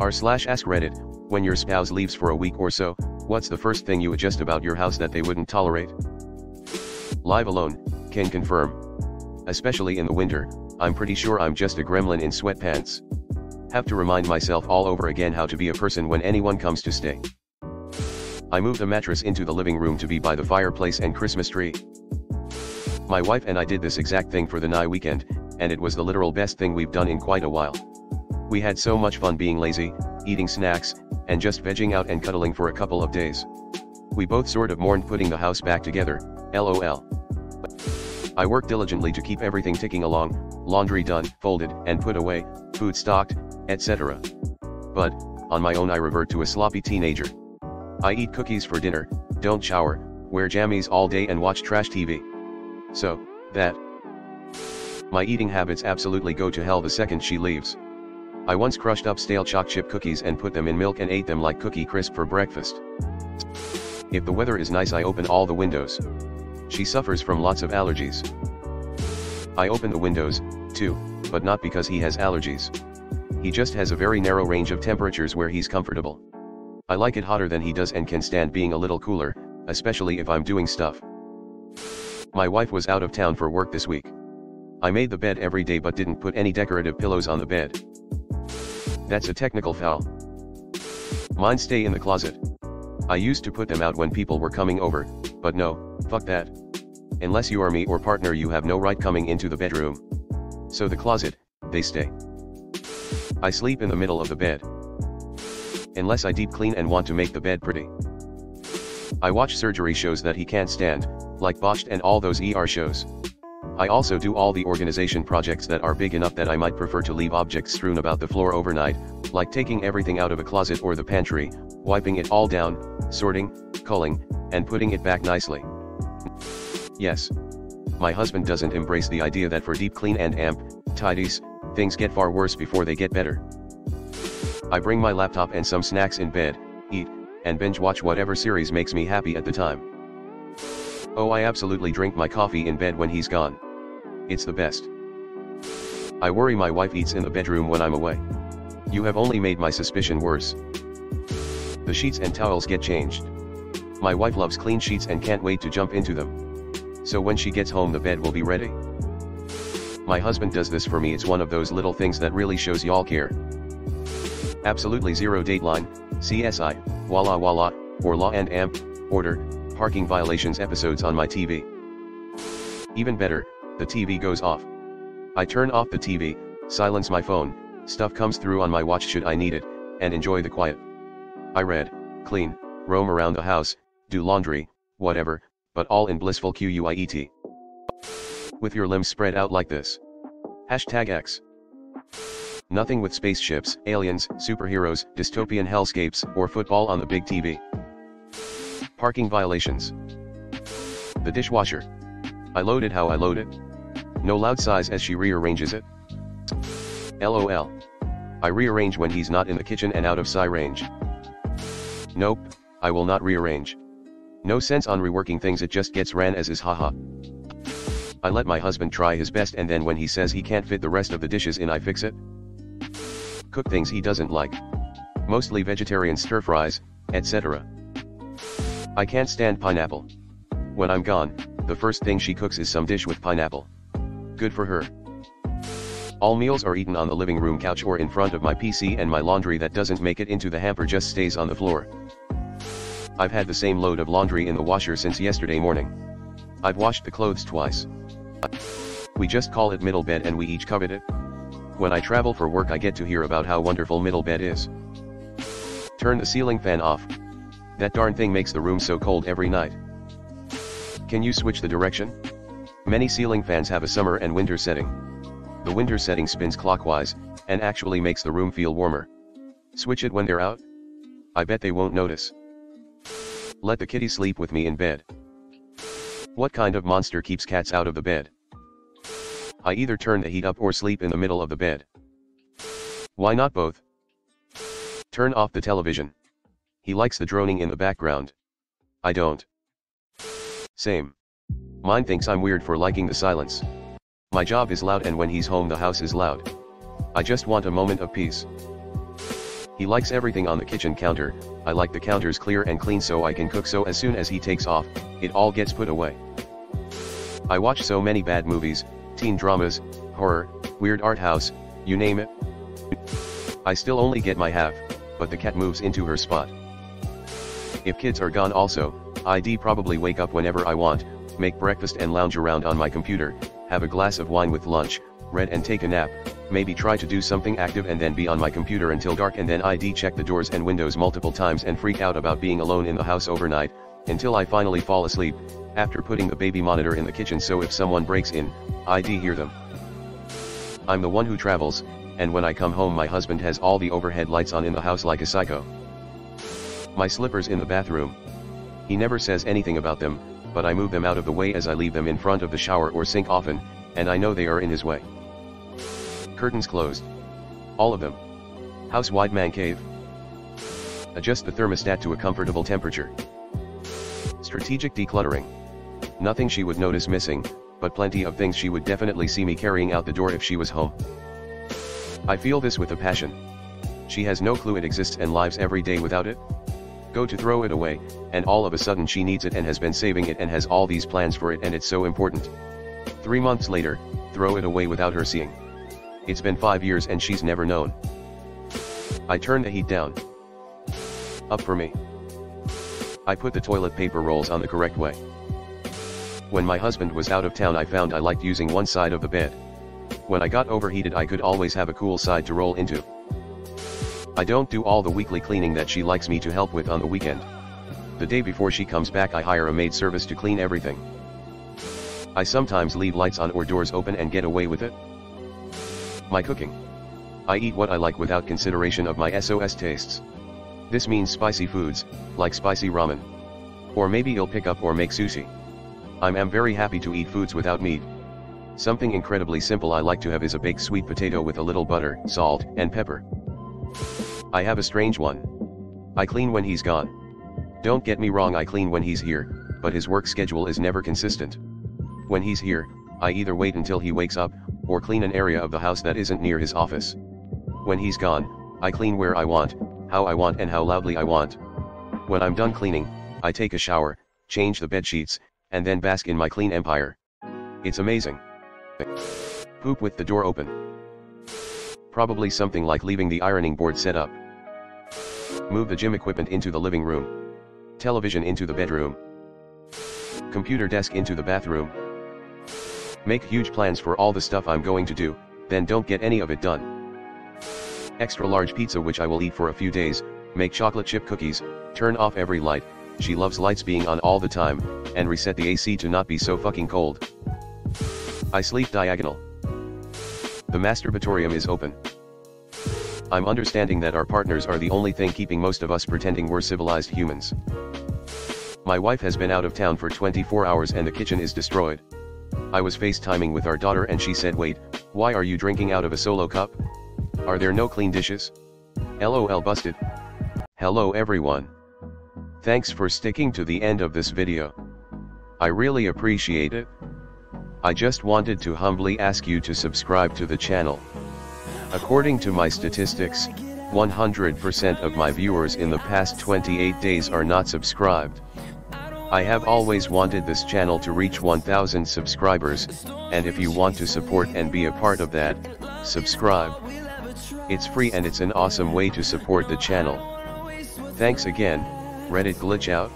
R slash ask Reddit, when your spouse leaves for a week or so, what's the first thing you adjust about your house that they wouldn't tolerate? Live alone, can confirm. Especially in the winter, I'm pretty sure I'm just a gremlin in sweatpants. Have to remind myself all over again how to be a person when anyone comes to stay. I moved a mattress into the living room to be by the fireplace and Christmas tree. My wife and I did this exact thing for the Nye weekend, and it was the literal best thing we've done in quite a while. We had so much fun being lazy, eating snacks, and just vegging out and cuddling for a couple of days. We both sort of mourned putting the house back together, lol. I worked diligently to keep everything ticking along, laundry done, folded, and put away, food stocked, etc. But, on my own I revert to a sloppy teenager. I eat cookies for dinner, don't shower, wear jammies all day and watch trash TV. So, that. My eating habits absolutely go to hell the second she leaves. I once crushed up stale choc chip cookies and put them in milk and ate them like cookie crisp for breakfast. If the weather is nice I open all the windows. She suffers from lots of allergies. I open the windows, too, but not because he has allergies. He just has a very narrow range of temperatures where he's comfortable. I like it hotter than he does and can stand being a little cooler, especially if I'm doing stuff. My wife was out of town for work this week. I made the bed every day but didn't put any decorative pillows on the bed. That's a technical foul. Mine stay in the closet. I used to put them out when people were coming over, but no, fuck that. Unless you are me or partner you have no right coming into the bedroom. So the closet, they stay. I sleep in the middle of the bed. Unless I deep clean and want to make the bed pretty. I watch surgery shows that he can't stand, like Botched and all those ER shows. I also do all the organization projects that are big enough that I might prefer to leave objects strewn about the floor overnight, like taking everything out of a closet or the pantry, wiping it all down, sorting, culling, and putting it back nicely. Yes. My husband doesn't embrace the idea that for deep clean and amp, tidies, things get far worse before they get better. I bring my laptop and some snacks in bed, eat, and binge watch whatever series makes me happy at the time. Oh I absolutely drink my coffee in bed when he's gone. It's the best. I worry my wife eats in the bedroom when I'm away. You have only made my suspicion worse. The sheets and towels get changed. My wife loves clean sheets and can't wait to jump into them. So when she gets home the bed will be ready. My husband does this for me it's one of those little things that really shows y'all care. Absolutely zero dateline, CSI, Walla Walla, or Law and Amp, Order, parking violations episodes on my TV. Even better, the TV goes off. I turn off the TV, silence my phone, stuff comes through on my watch should I need it, and enjoy the quiet. I read, clean, roam around the house, do laundry, whatever, but all in blissful QUIET with your limbs spread out like this. Hashtag X. Nothing with spaceships, aliens, superheroes, dystopian hellscapes, or football on the big TV. Parking violations. The dishwasher. I load it how I load it. No loud sighs as she rearranges it. LOL. I rearrange when he's not in the kitchen and out of sigh range. Nope, I will not rearrange. No sense on reworking things it just gets ran as is haha. I let my husband try his best and then when he says he can't fit the rest of the dishes in I fix it. Cook things he doesn't like. Mostly vegetarian stir fries, etc. I can't stand pineapple. When I'm gone, the first thing she cooks is some dish with pineapple. Good for her. All meals are eaten on the living room couch or in front of my PC and my laundry that doesn't make it into the hamper just stays on the floor. I've had the same load of laundry in the washer since yesterday morning. I've washed the clothes twice. We just call it middle bed and we each covet it. When I travel for work I get to hear about how wonderful middle bed is. Turn the ceiling fan off. That darn thing makes the room so cold every night. Can you switch the direction? Many ceiling fans have a summer and winter setting. The winter setting spins clockwise, and actually makes the room feel warmer. Switch it when they're out? I bet they won't notice. Let the kitty sleep with me in bed. What kind of monster keeps cats out of the bed? I either turn the heat up or sleep in the middle of the bed. Why not both? Turn off the television. He likes the droning in the background. I don't. Same. Mine thinks I'm weird for liking the silence. My job is loud and when he's home the house is loud. I just want a moment of peace. He likes everything on the kitchen counter, I like the counters clear and clean so I can cook so as soon as he takes off, it all gets put away. I watch so many bad movies, teen dramas, horror, weird art house, you name it. I still only get my half, but the cat moves into her spot. If kids are gone also, I'd probably wake up whenever I want, make breakfast and lounge around on my computer, have a glass of wine with lunch, read and take a nap, maybe try to do something active and then be on my computer until dark and then I'd check the doors and windows multiple times and freak out about being alone in the house overnight, until I finally fall asleep, after putting the baby monitor in the kitchen so if someone breaks in, I'd hear them. I'm the one who travels, and when I come home my husband has all the overhead lights on in the house like a psycho. My slippers in the bathroom. He never says anything about them, but I move them out of the way as I leave them in front of the shower or sink often, and I know they are in his way. Curtains closed. All of them. House-wide man cave. Adjust the thermostat to a comfortable temperature. Strategic decluttering. Nothing she would notice missing, but plenty of things she would definitely see me carrying out the door if she was home. I feel this with a passion. She has no clue it exists and lives every day without it. Go to throw it away, and all of a sudden she needs it and has been saving it and has all these plans for it and it's so important. Three months later, throw it away without her seeing. It's been five years and she's never known. I turn the heat down. Up for me. I put the toilet paper rolls on the correct way. When my husband was out of town I found I liked using one side of the bed. When I got overheated I could always have a cool side to roll into. I don't do all the weekly cleaning that she likes me to help with on the weekend. The day before she comes back I hire a maid service to clean everything. I sometimes leave lights on or doors open and get away with it. My cooking. I eat what I like without consideration of my SOS tastes. This means spicy foods, like spicy ramen. Or maybe you'll pick up or make sushi. I'm am very happy to eat foods without meat. Something incredibly simple I like to have is a baked sweet potato with a little butter, salt, and pepper. I have a strange one. I clean when he's gone. Don't get me wrong I clean when he's here, but his work schedule is never consistent. When he's here, I either wait until he wakes up, or clean an area of the house that isn't near his office. When he's gone, I clean where I want, how I want and how loudly I want. When I'm done cleaning, I take a shower, change the bed sheets, and then bask in my clean empire. It's amazing. Poop with the door open. Probably something like leaving the ironing board set up. Move the gym equipment into the living room. Television into the bedroom. Computer desk into the bathroom. Make huge plans for all the stuff I'm going to do, then don't get any of it done. Extra large pizza which I will eat for a few days, make chocolate chip cookies, turn off every light, she loves lights being on all the time, and reset the AC to not be so fucking cold. I sleep diagonal. The masturbatorium is open. I'm understanding that our partners are the only thing keeping most of us pretending we're civilized humans. My wife has been out of town for 24 hours and the kitchen is destroyed. I was FaceTiming with our daughter and she said wait, why are you drinking out of a solo cup? Are there no clean dishes? LOL busted. Hello everyone. Thanks for sticking to the end of this video. I really appreciate it. I just wanted to humbly ask you to subscribe to the channel. According to my statistics, 100% of my viewers in the past 28 days are not subscribed. I have always wanted this channel to reach 1000 subscribers, and if you want to support and be a part of that, subscribe. It's free and it's an awesome way to support the channel. Thanks again, Reddit glitch out.